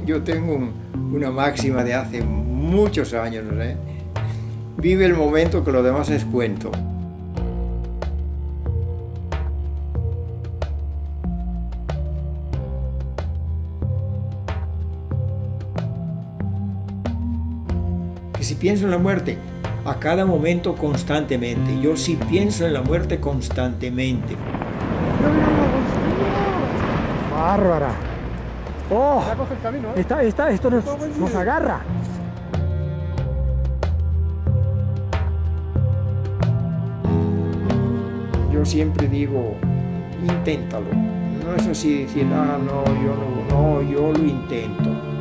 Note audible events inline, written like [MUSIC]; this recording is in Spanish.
[LAUGHS] yo tengo un- una máxima de hace muchos años, ¿eh? Vive el momento que lo demás es cuento. Que si pienso en la muerte, a cada momento constantemente. Yo sí pienso en la muerte constantemente. Bárbara. Oh, Ya coge el camino, ¿eh? está, está, esto nos, nos agarra. Yo siempre digo, inténtalo. No es así decir, ah, no, yo no, no, yo lo intento.